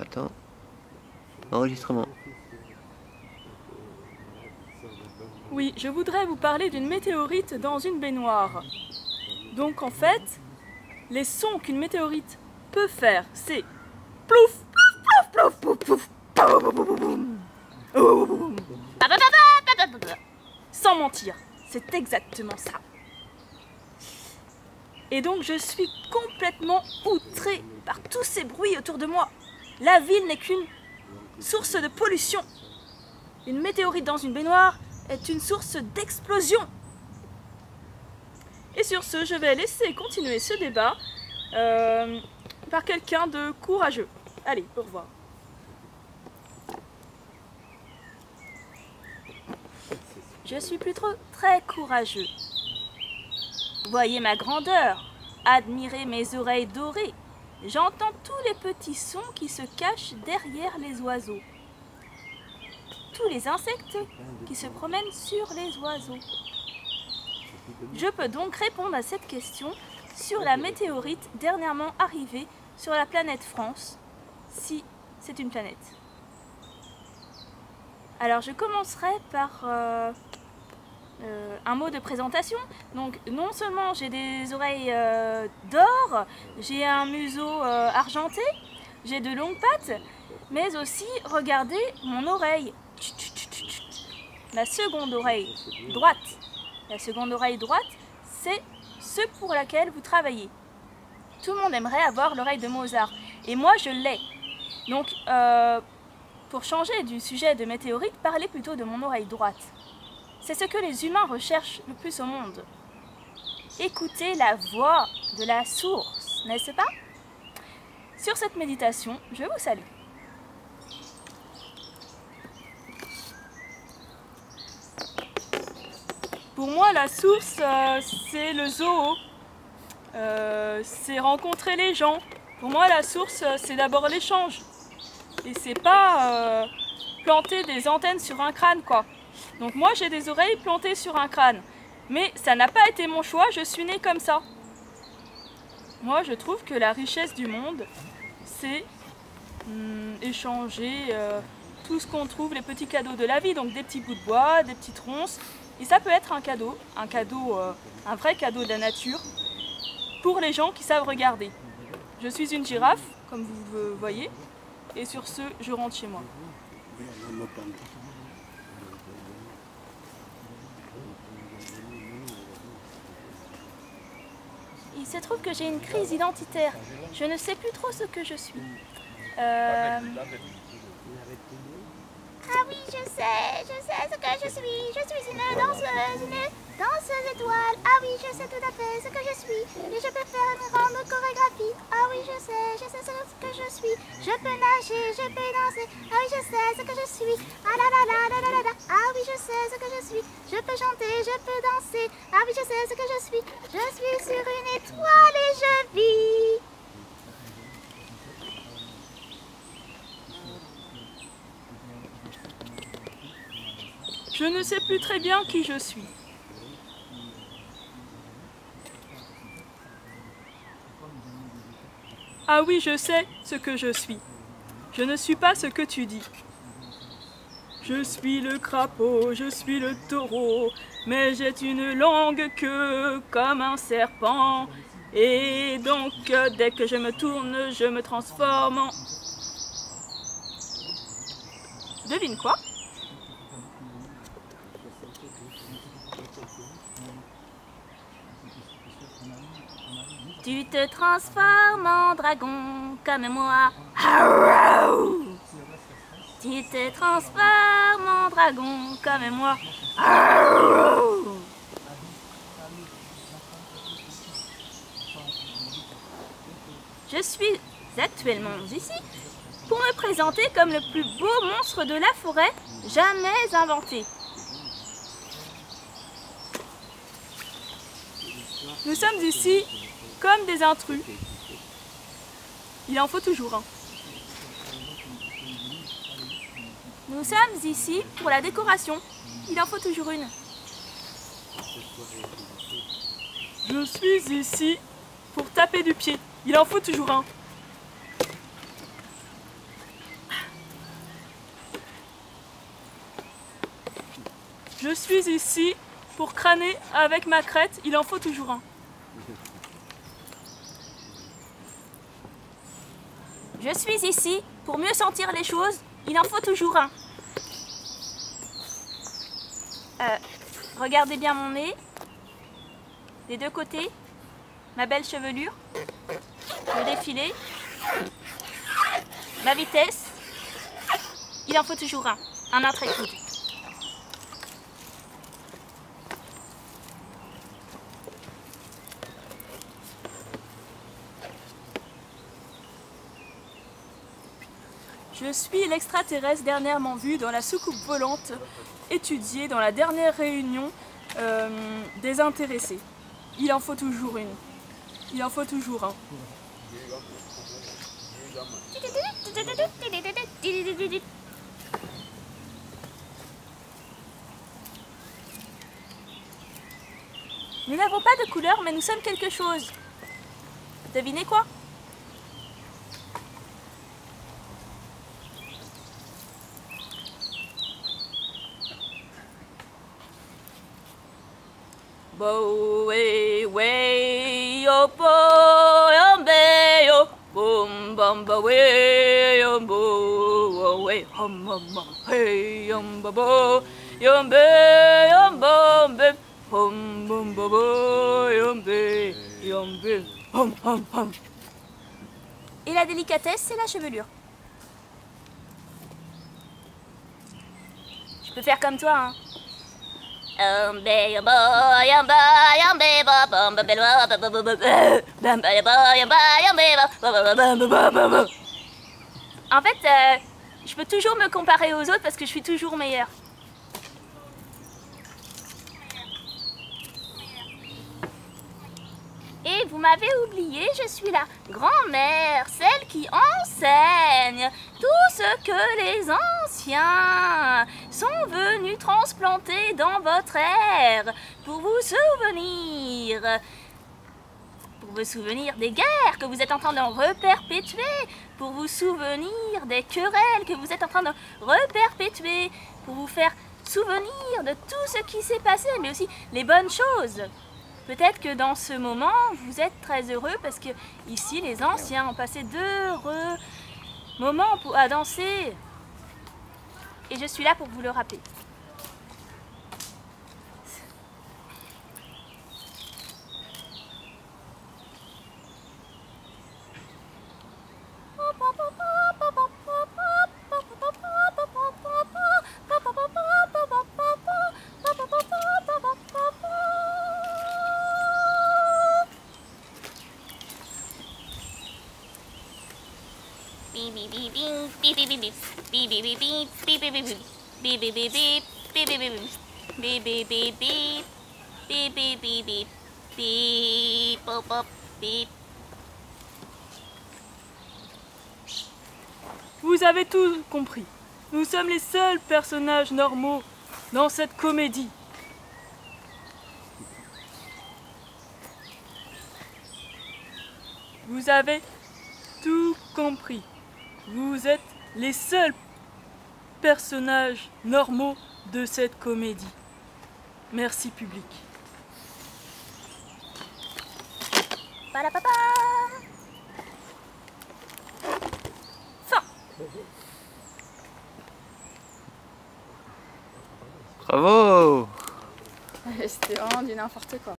Attends. Enregistrement. Oui, je voudrais vous parler d'une météorite dans une baignoire. Donc en fait, les sons qu'une météorite peut faire, c'est plouf, plouf, plouf, plouf, Sans mentir, c'est exactement ça. Et donc je suis complètement outrée par tous ces bruits autour de moi. La ville n'est qu'une source de pollution. Une météorite dans une baignoire est une source d'explosion. Et sur ce, je vais laisser continuer ce débat euh, par quelqu'un de courageux. Allez, au revoir. Je suis plutôt très courageux. Voyez ma grandeur, admirez mes oreilles dorées. J'entends tous les petits sons qui se cachent derrière les oiseaux. Tous les insectes qui se promènent sur les oiseaux. Je peux donc répondre à cette question sur la météorite dernièrement arrivée sur la planète France, si c'est une planète. Alors je commencerai par euh, euh, un mot de présentation. Donc non seulement j'ai des oreilles euh, d'or, j'ai un museau euh, argenté, j'ai de longues pattes, mais aussi regardez mon oreille. La seconde oreille droite. La seconde oreille droite, c'est ce pour laquelle vous travaillez. Tout le monde aimerait avoir l'oreille de Mozart. Et moi, je l'ai. Donc, pour changer du sujet de météorite, parlez plutôt de mon oreille droite. C'est ce que les humains recherchent le plus au monde. Écoutez la voix de la source, n'est-ce pas? Sur cette méditation, je vous salue. Pour moi, la source, euh, c'est le zoo. Euh, c'est rencontrer les gens. Pour moi, la source, euh, c'est d'abord l'échange. Et c'est pas planter des antennes sur un crâne, quoi. Donc moi j'ai des oreilles plantées sur un crâne. Mais ça n'a pas été mon choix, je suis née comme ça. Moi je trouve que la richesse du monde, c'est hmm, échanger euh, tout ce qu'on trouve, les petits cadeaux de la vie, donc des petits bouts de bois, des petites ronces. Et ça peut être un cadeau, un cadeau, euh, un vrai cadeau de la nature, pour les gens qui savent regarder. Je suis une girafe, comme vous voyez, et sur ce, je rentre chez moi. Il se trouve que j'ai une crise identitaire. Je ne sais plus trop ce que je suis. Euh... Ah oui, je sais, je sais ce que je suis. Je suis une danseuse, une danseuse étoile. Ah oui, je sais tout à fait ce que je suis. Et je peux faire une grande chorégraphie. Ah oui, je sais, je sais ce que je suis. Je peux nager, je peux danser. Ah oui, je sais ce que je suis. Ah la la la la la la. Ah oui, je sais ce que je suis. Je peux chanter, je peux danser. Ah oui, je sais ce que je suis. Je suis sur une étoile et je vis. Je ne sais plus très bien qui je suis. Ah oui, je sais ce que je suis. Je ne suis pas ce que tu dis. Je suis le crapaud, je suis le taureau, mais j'ai une longue queue comme un serpent. Et donc, dès que je me tourne, je me transforme en... Devine quoi? Tu te transformes en dragon comme moi. Tu te transformes en dragon comme moi. Je suis actuellement ici pour me présenter comme le plus beau monstre de la forêt jamais inventé. Nous sommes ici des intrus. Il en faut toujours un. Nous sommes ici pour la décoration. Il en faut toujours une. Je suis ici pour taper du pied. Il en faut toujours un. Je suis ici pour crâner avec ma crête. Il en faut toujours un. Je suis ici pour mieux sentir les choses, il en faut toujours un. Euh, regardez bien mon nez, des deux côtés, ma belle chevelure, le défilé, ma vitesse, il en faut toujours un, un intrépide. Je suis l'extraterrestre dernièrement vu dans la soucoupe volante étudiée dans la dernière réunion euh, des intéressés. Il en faut toujours une. Il en faut toujours un. Nous n'avons pas de couleur, mais nous sommes quelque chose. Devinez quoi? Et la délicatesse, c'est la chevelure. Je peux faire comme toi, hein. En fait, euh, je peux toujours me comparer aux autres parce que je suis toujours meilleure. Et vous m'avez oublié, je suis la grand-mère, celle qui enseigne tout ce que les anciens sont venus transplanter dans votre ère pour vous souvenir. Pour vous souvenir des guerres que vous êtes en train de reperpétuer, pour vous souvenir des querelles que vous êtes en train de reperpétuer, pour vous faire souvenir de tout ce qui s'est passé, mais aussi les bonnes choses. Peut-être que dans ce moment, vous êtes très heureux parce que ici, les anciens ont passé d'heureux moments à danser. Et je suis là pour vous le rappeler. Vous avez tout compris. Nous sommes les seuls personnages normaux dans cette comédie. Vous avez tout compris. Vous êtes les seuls personnages normaux de cette comédie. Merci public. Fin. Bravo C'était vraiment du n'importe quoi.